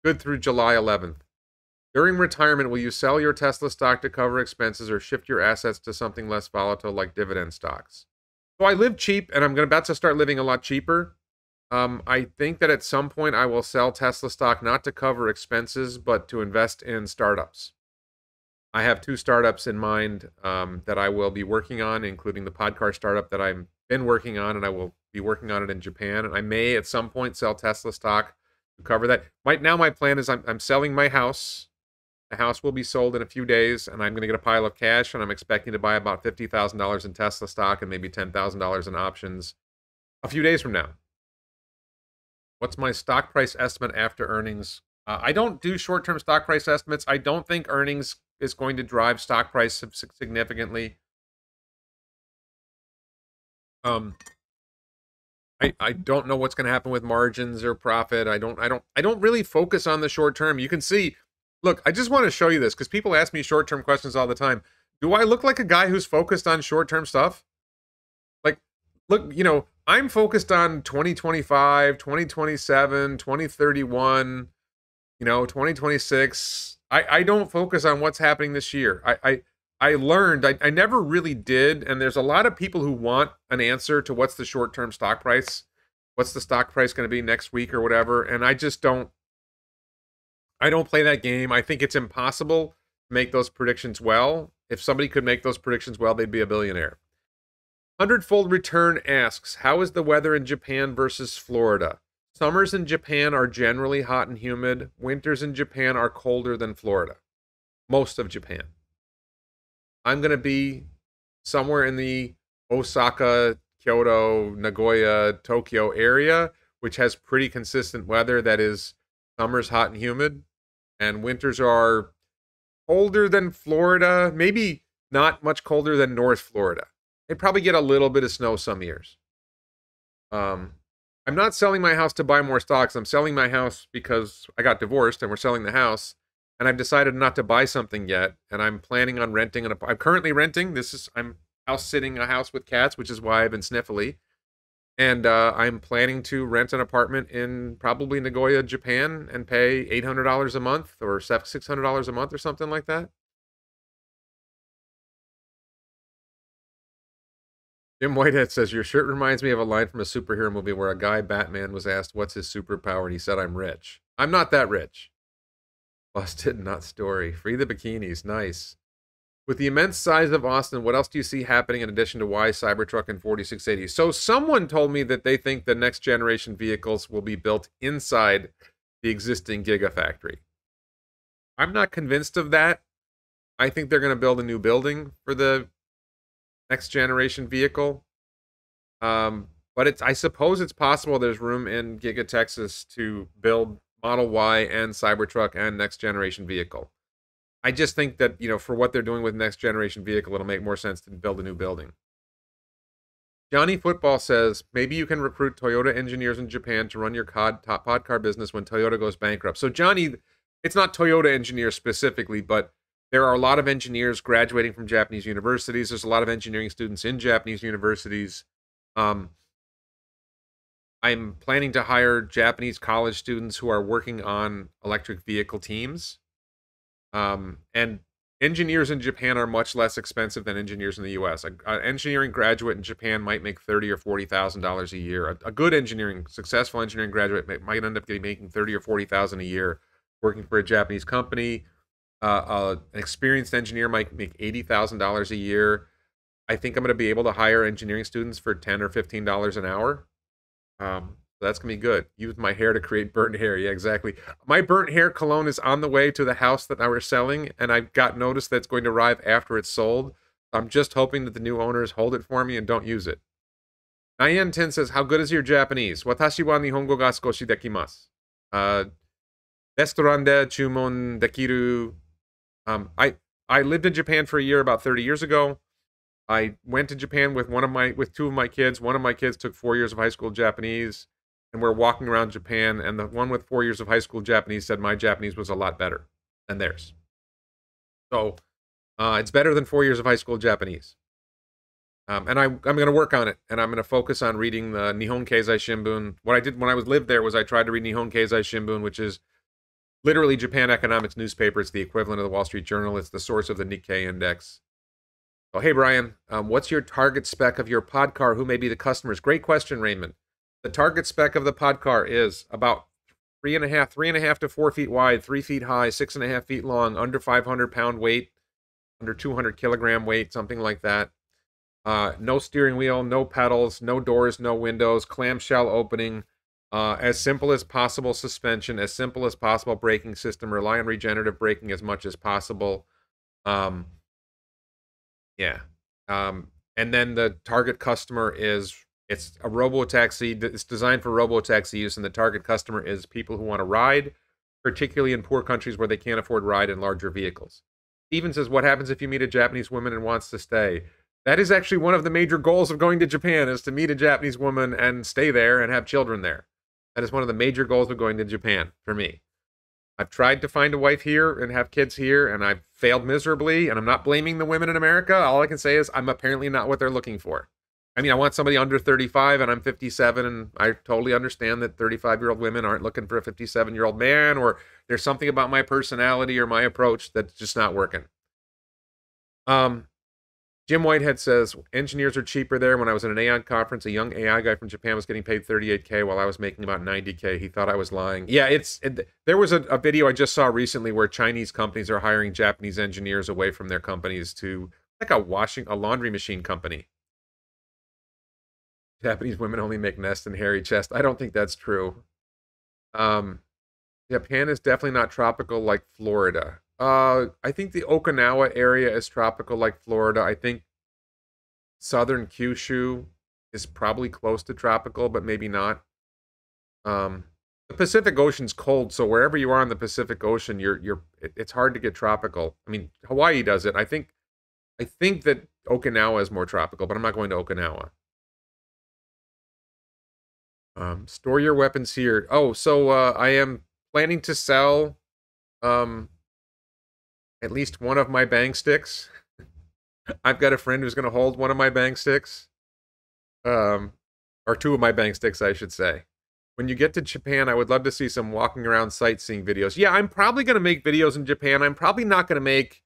Good through July 11th. During retirement, will you sell your Tesla stock to cover expenses or shift your assets to something less volatile like dividend stocks? So I live cheap and I'm about to start living a lot cheaper. Um, I think that at some point I will sell Tesla stock not to cover expenses, but to invest in startups. I have two startups in mind um, that I will be working on, including the Podcar startup that I've been working on, and I will be working on it in Japan. And I may at some point sell Tesla stock to cover that. Right now, my plan is I'm, I'm selling my house. The house will be sold in a few days, and I'm going to get a pile of cash, and I'm expecting to buy about $50,000 in Tesla stock and maybe $10,000 in options a few days from now. What's my stock price estimate after earnings? Uh, I don't do short term stock price estimates. I don't think earnings is going to drive stock price significantly. Um, I, I don't know what's going to happen with margins or profit. I don't I don't I don't really focus on the short term. You can see, look, I just want to show you this because people ask me short term questions all the time. Do I look like a guy who's focused on short term stuff? Like, look, you know, I'm focused on 2025, 2027, 2031, you know, 2026. I, I don't focus on what's happening this year. I, I I learned I, I never really did, and there's a lot of people who want an answer to what's the short term stock price, what's the stock price going to be next week or whatever, and I just don't. I don't play that game. I think it's impossible to make those predictions well. If somebody could make those predictions well, they'd be a billionaire. Hundredfold Return asks, "How is the weather in Japan versus Florida?" Summers in Japan are generally hot and humid. Winters in Japan are colder than Florida. Most of Japan. I'm going to be somewhere in the Osaka, Kyoto, Nagoya, Tokyo area, which has pretty consistent weather that is summers hot and humid, and winters are colder than Florida, maybe not much colder than North Florida. They probably get a little bit of snow some years. Um, I'm not selling my house to buy more stocks. I'm selling my house because I got divorced and we're selling the house. And I've decided not to buy something yet. And I'm planning on renting an I'm currently renting. This is I'm house sitting a house with cats, which is why I've been sniffly. And uh, I'm planning to rent an apartment in probably Nagoya, Japan, and pay $800 a month or $600 a month or something like that. Jim Whitehead says, Your shirt reminds me of a line from a superhero movie where a guy, Batman, was asked, What's his superpower? And he said, I'm rich. I'm not that rich. Busted, not story. Free the bikinis. Nice. With the immense size of Austin, what else do you see happening in addition to why Cybertruck and 4680? So, someone told me that they think the next generation vehicles will be built inside the existing Gigafactory. I'm not convinced of that. I think they're going to build a new building for the next generation vehicle. Um, but it's I suppose it's possible there's room in Giga Texas to build Model Y and Cybertruck and next generation vehicle. I just think that, you know, for what they're doing with next generation vehicle, it'll make more sense to build a new building. Johnny Football says maybe you can recruit Toyota engineers in Japan to run your COD top pod car business when Toyota goes bankrupt. So Johnny, it's not Toyota engineers specifically, but there are a lot of engineers graduating from Japanese universities. There's a lot of engineering students in Japanese universities. Um, I'm planning to hire Japanese college students who are working on electric vehicle teams. Um, and engineers in Japan are much less expensive than engineers in the U.S. An engineering graduate in Japan might make thirty or forty thousand dollars a year. A, a, good engineering, successful engineering graduate may, might end up getting making thirty or forty thousand a year working for a Japanese company uh, uh, an experienced engineer might make eighty thousand dollars a year. I think I'm going to be able to hire engineering students for ten or fifteen dollars an hour. Um, that's gonna be good. Use my hair to create burnt hair. Yeah, exactly. My burnt hair cologne is on the way to the house that I was selling, and I've got notice that it's going to arrive after it's sold. I'm just hoping that the new owners hold it for me and don't use it. Diane Tin says, How good is your Japanese? Watashi wa nihongo ga skoshi dekimasu. Uh, restaurant de chumon dekiru um, I I lived in Japan for a year about 30 years ago. I went to Japan with one of my with two of my kids. One of my kids took four years of high school Japanese, and we're walking around Japan. And the one with four years of high school Japanese said my Japanese was a lot better than theirs. So uh, it's better than four years of high school Japanese. Um, and I, I'm going to work on it, and I'm going to focus on reading the Nihon Keizai Shimbun. What I did when I was lived there was I tried to read Nihon Keizai Shimbun, which is literally Japan Economics newspaper. It's the equivalent of the Wall Street Journal. It's the source of the Nikkei index. Oh, hey, Brian, um, what's your target spec of your pod car? Who may be the customers? Great question, Raymond. The target spec of the pod car is about three and a half, three and a half to four feet wide, three feet high, six and a half feet long, under 500 pound weight, under 200 kilogram weight, something like that. Uh, no steering wheel, no pedals, no doors, no windows, clamshell opening, uh, as simple as possible suspension, as simple as possible braking system. Rely on regenerative braking as much as possible. Um, yeah. Um, and then the target customer is it's a robo taxi. It's designed for robo taxi use, and the target customer is people who want to ride, particularly in poor countries where they can't afford ride in larger vehicles. Steven says, "What happens if you meet a Japanese woman and wants to stay?" That is actually one of the major goals of going to Japan: is to meet a Japanese woman and stay there and have children there. That is one of the major goals of going to Japan for me. I've tried to find a wife here and have kids here, and I've failed miserably. And I'm not blaming the women in America. All I can say is I'm apparently not what they're looking for. I mean, I want somebody under 35, and I'm 57, and I totally understand that 35 year old women aren't looking for a 57 year old man, or there's something about my personality or my approach that's just not working. Um, Jim Whitehead says engineers are cheaper there. When I was at an AI conference, a young AI guy from Japan was getting paid 38k while I was making about 90k. He thought I was lying. Yeah, it's it, there was a, a, video I just saw recently where Chinese companies are hiring Japanese engineers away from their companies to like a washing a laundry machine company. Japanese women only make nest and hairy chest. I don't think that's true. Um, Japan is definitely not tropical like Florida. Uh, I think the Okinawa area is tropical like Florida. I think southern Kyushu is probably close to tropical, but maybe not. Um, the Pacific Ocean's cold, so wherever you are in the Pacific Ocean, you're you're it, it's hard to get tropical. I mean, Hawaii does it. I think I think that Okinawa is more tropical, but I'm not going to Okinawa. Um, store your weapons here. Oh, so uh, I am planning to sell um, at least one of my bang sticks. I've got a friend who's going to hold one of my bang sticks, um, or two of my bang sticks, I should say when you get to Japan, I would love to see some walking around sightseeing videos. Yeah, I'm probably going to make videos in Japan. I'm probably not going to make,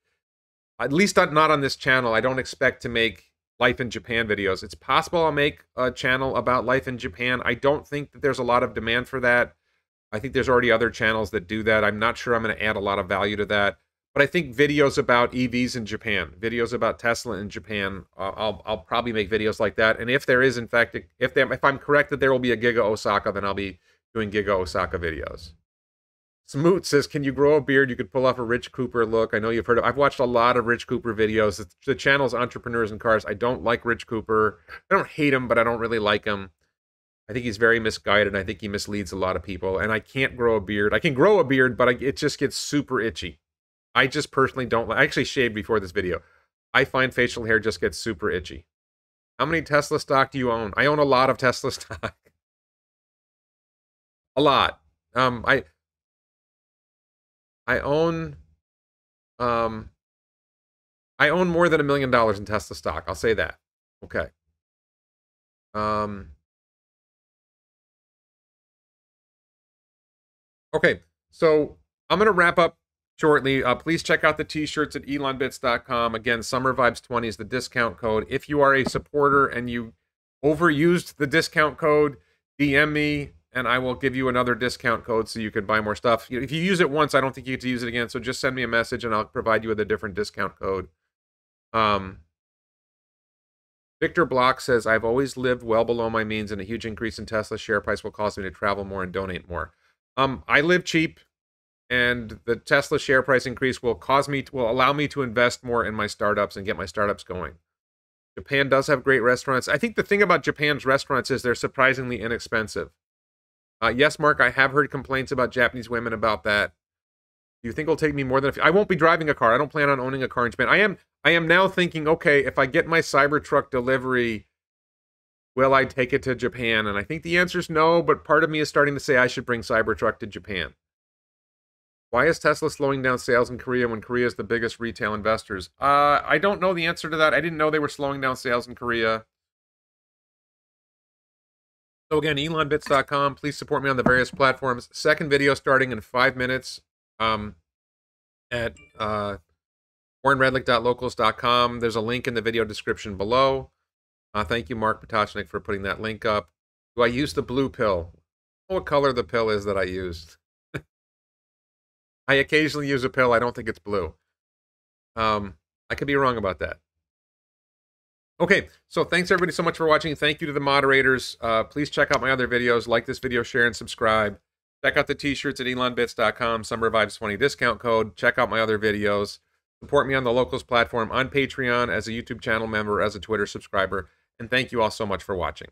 at least not on this channel. I don't expect to make life in Japan videos. It's possible I'll make a channel about life in Japan. I don't think that there's a lot of demand for that. I think there's already other channels that do that. I'm not sure I'm going to add a lot of value to that. But I think videos about EVs in Japan, videos about Tesla in Japan, I'll I'll probably make videos like that. And if there is, in fact, if there, if I'm correct that there will be a Giga Osaka, then I'll be doing Giga Osaka videos. Smoot says, "Can you grow a beard? You could pull off a Rich Cooper look. I know you've heard of. I've watched a lot of Rich Cooper videos. The channel's Entrepreneurs and Cars. I don't like Rich Cooper. I don't hate him, but I don't really like him. I think he's very misguided. I think he misleads a lot of people. And I can't grow a beard. I can grow a beard, but I, it just gets super itchy. I just personally don't I actually shaved before this video. I find facial hair just gets super itchy. How many Tesla stock do you own? I own a lot of Tesla (laughs) stock. a lot. Um, I I own um I own more than a million dollars in Tesla stock. I'll say that. Okay. Um Okay, so I'm going to wrap up shortly. Uh, please check out the t-shirts at elonbits.com. Again, Summer Vibes 20 is the discount code. If you are a supporter and you overused the discount code, DM me and I will give you another discount code so you can buy more stuff. If you use it once, I don't think you get to use it again. So just send me a message and I'll provide you with a different discount code. Um, Victor Block says, I've always lived well below my means and a huge increase in Tesla share price will cause me to travel more and donate more. Um, I live cheap and the Tesla share price increase will cause me to, will allow me to invest more in my startups and get my startups going. Japan does have great restaurants. I think the thing about Japan's restaurants is they're surprisingly inexpensive. Uh, yes, Mark, I have heard complaints about Japanese women about that. Do you think it'll take me more than a few? I won't be driving a car. I don't plan on owning a car in Japan. I am I am now thinking, okay, if I get my Cybertruck delivery, will I take it to Japan? And I think the answer is no, but part of me is starting to say I should bring Cybertruck to Japan. Why is Tesla slowing down sales in Korea when Korea is the biggest retail investors? Uh, I don't know the answer to that. I didn't know they were slowing down sales in Korea. So again, elonbits.com. Please support me on the various platforms. Second video starting in five minutes um, at uh, warrenredlich.locals.com. There's a link in the video description below. Uh, thank you, Mark Potocnik, for putting that link up. Do I use the blue pill? What color the pill is that I used? I occasionally use a pill. I don't think it's blue. Um, I could be wrong about that. Okay, so thanks everybody so much for watching. Thank you to the moderators. Uh, please check out my other videos. Like this video, share, and subscribe. Check out the t-shirts at elonbits.com, Summer Vibes 20 discount code. Check out my other videos. Support me on the Locals platform, on Patreon, as a YouTube channel member, as a Twitter subscriber. And thank you all so much for watching.